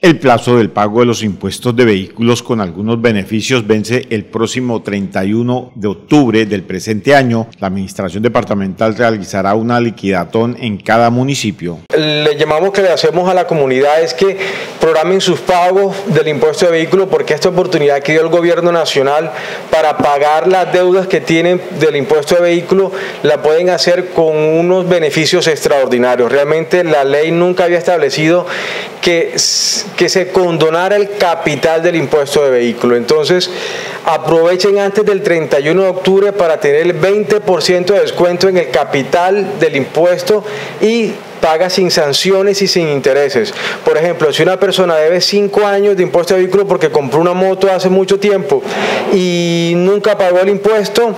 El plazo del pago de los impuestos de vehículos con algunos beneficios vence el próximo 31 de octubre del presente año. La Administración Departamental realizará una liquidatón en cada municipio. Le llamamos que le hacemos a la comunidad es que programen sus pagos del impuesto de vehículos porque esta oportunidad que dio el gobierno nacional para pagar las deudas que tienen del impuesto de vehículos la pueden hacer con unos beneficios extraordinarios. Realmente la ley nunca había establecido que, que se condonara el capital del impuesto de vehículo. Entonces, aprovechen antes del 31 de octubre para tener el 20% de descuento en el capital del impuesto y paga sin sanciones y sin intereses. Por ejemplo, si una persona debe 5 años de impuesto de vehículo porque compró una moto hace mucho tiempo y nunca pagó el impuesto,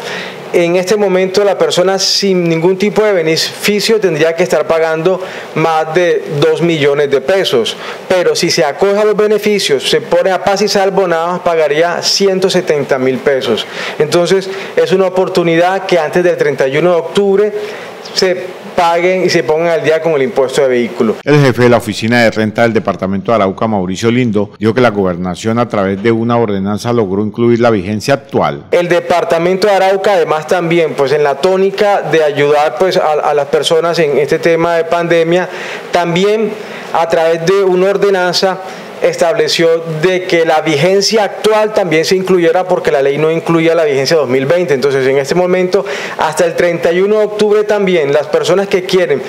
en este momento la persona sin ningún tipo de beneficio tendría que estar pagando más de 2 millones de pesos. Pero si se acoge a los beneficios, se pone a paz y salvo, nada pagaría 170 mil pesos. Entonces es una oportunidad que antes del 31 de octubre se paguen y se pongan al día con el impuesto de vehículo. El jefe de la Oficina de Renta del Departamento de Arauca, Mauricio Lindo, dijo que la gobernación a través de una ordenanza logró incluir la vigencia actual. El Departamento de Arauca además también, pues en la tónica de ayudar pues a, a las personas en este tema de pandemia, también a través de una ordenanza estableció de que la vigencia actual también se incluyera porque la ley no incluía la vigencia 2020. Entonces, en este momento, hasta el 31 de octubre también, las personas que quieren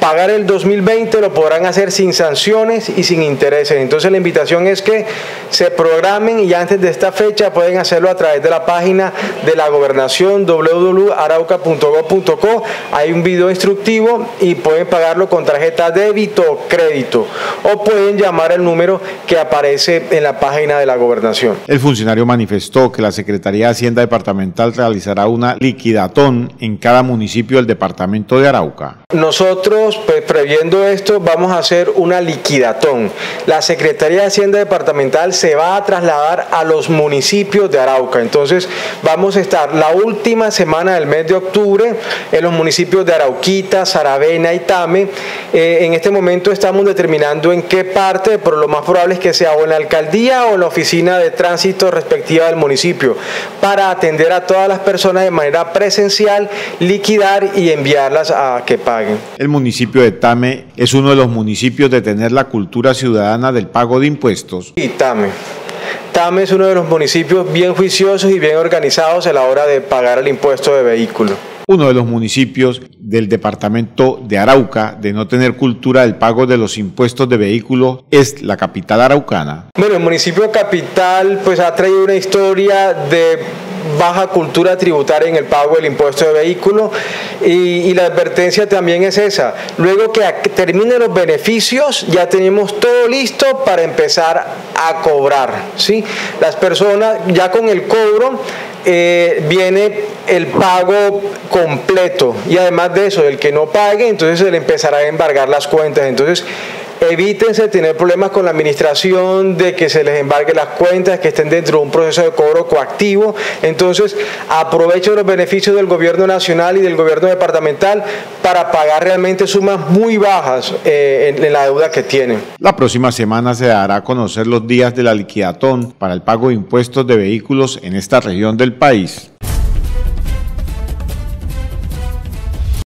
pagar el 2020 lo podrán hacer sin sanciones y sin intereses. Entonces la invitación es que se programen y antes de esta fecha pueden hacerlo a través de la página de la gobernación www.arauca.gov.co. Hay un video instructivo y pueden pagarlo con tarjeta débito o crédito o pueden llamar el número que aparece en la página de la gobernación. El funcionario manifestó que la Secretaría de Hacienda Departamental realizará una liquidatón en cada municipio del departamento de Arauca. Nosotros previendo esto, vamos a hacer una liquidatón. La Secretaría de Hacienda Departamental se va a trasladar a los municipios de Arauca. Entonces, vamos a estar la última semana del mes de octubre en los municipios de Arauquita, Saravena y Tame. Eh, en este momento estamos determinando en qué parte, pero lo más probable es que sea o en la alcaldía o en la oficina de tránsito respectiva del municipio, para atender a todas las personas de manera presencial, liquidar y enviarlas a que paguen. El municipio de Tame es uno de los municipios de tener la cultura ciudadana del pago de impuestos. Y Tame. Tame es uno de los municipios bien juiciosos y bien organizados a la hora de pagar el impuesto de vehículo uno de los municipios del departamento de Arauca de no tener cultura del pago de los impuestos de vehículos es la capital araucana. Bueno, el municipio capital pues ha traído una historia de baja cultura tributaria en el pago del impuesto de vehículo y, la advertencia también es esa. Luego que terminen los beneficios ya tenemos todo listo para empezar a cobrar. ¿sí? Las personas ya con el cobro eh, viene el pago completo y además de eso, el que no pague, entonces se le empezará a embargar las cuentas. Entonces, evítense tener problemas con la administración, de que se les embargue las cuentas, que estén dentro de un proceso de cobro coactivo. Entonces, aprovechen los beneficios del gobierno nacional y del gobierno departamental para pagar realmente sumas muy bajas eh, en, en la deuda que tienen. La próxima semana se dará a conocer los días de la liquidatón para el pago de impuestos de vehículos en esta región del país.